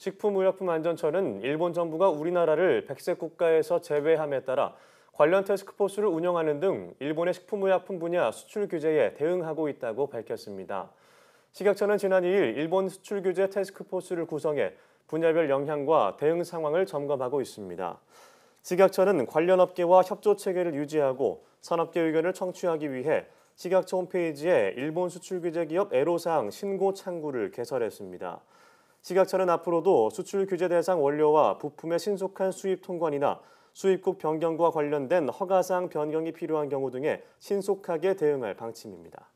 식품의약품안전처는 일본 정부가 우리나라를 백색 국가에서 제외함에 따라 관련 태스크포스를 운영하는 등 일본의 식품의약품 분야 수출 규제에 대응하고 있다고 밝혔습니다. 식약처는 지난 2일 일본 수출 규제 태스크포스를 구성해 분야별 영향과 대응 상황을 점검하고 있습니다. 식약처는 관련 업계와 협조 체계를 유지하고 산업계 의견을 청취하기 위해 식약처 홈페이지에 일본 수출 규제 기업 애로사항 신고 창구를 개설했습니다. 식약처는 앞으로도 수출 규제 대상 원료와 부품의 신속한 수입 통관이나 수입국 변경과 관련된 허가사항 변경이 필요한 경우 등에 신속하게 대응할 방침입니다.